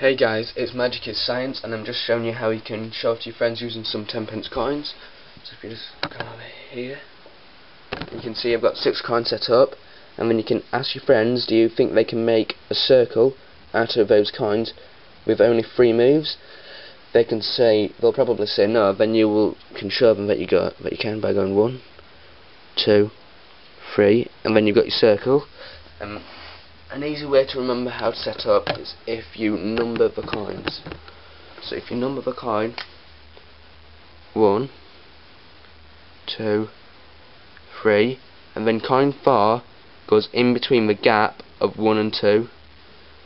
Hey guys, it's Magic is Science and I'm just showing you how you can show off to your friends using some 10 pence coins. So if you just come over here, you can see I've got six coins set up and then you can ask your friends do you think they can make a circle out of those coins with only three moves. They can say, they'll probably say no, then you will can show them that you got that you can by going one, two, three, and then you've got your circle. An easy way to remember how to set up is if you number the coins. So if you number the coin, one, two, three, and then coin four goes in between the gap of one and two.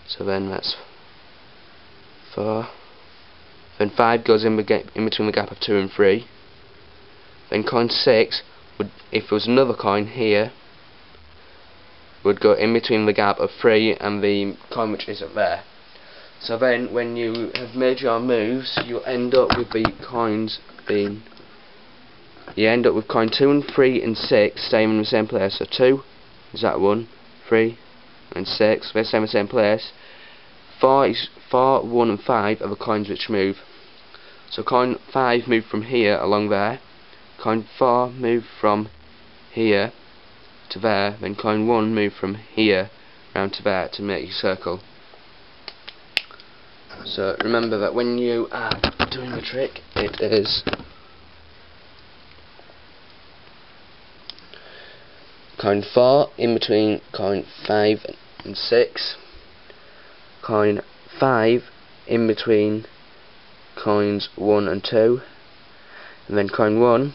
So then that's four. Then five goes in, in between the gap of two and three. Then coin six would, if there was another coin here, would go in between the gap of 3 and the coin which isn't there. So then when you have made your moves you'll end up with the coins being you end up with coin 2 and 3 and 6 staying in the same place. So 2 is that 1, 3 and 6 they're staying in the same place. 4, is, 4, 1 and 5 are the coins which move. So coin 5 moved from here along there. Coin 4 moved from here to there, then coin 1 move from here round to there to make your circle. So remember that when you are doing the trick, it is coin 4 in between coin 5 and 6, coin 5 in between coins 1 and 2, and then coin 1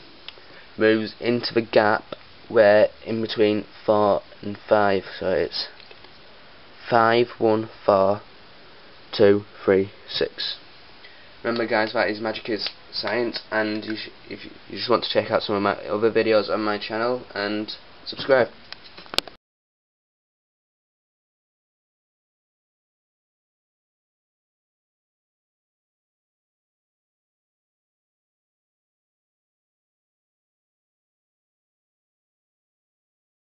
moves into the gap where in between 4 and 5 so it's 5, 1, 4, 2, 3, 6 remember guys that is Magic is Science and you if you just want to check out some of my other videos on my channel and subscribe